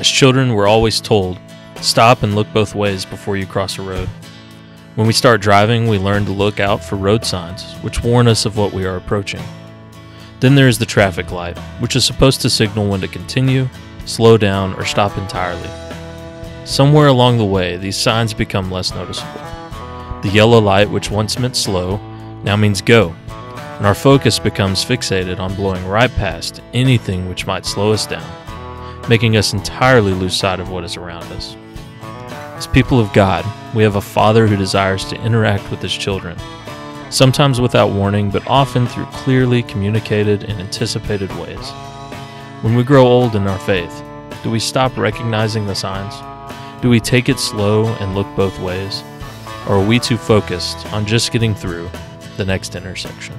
As children, we're always told stop and look both ways before you cross a road. When we start driving, we learn to look out for road signs, which warn us of what we are approaching. Then there is the traffic light, which is supposed to signal when to continue, slow down, or stop entirely. Somewhere along the way, these signs become less noticeable. The yellow light, which once meant slow, now means go, and our focus becomes fixated on blowing right past anything which might slow us down, making us entirely lose sight of what is around us. As people of God, we have a Father who desires to interact with his children, sometimes without warning, but often through clearly communicated and anticipated ways. When we grow old in our faith, do we stop recognizing the signs? Do we take it slow and look both ways? Or are we too focused on just getting through the next intersection?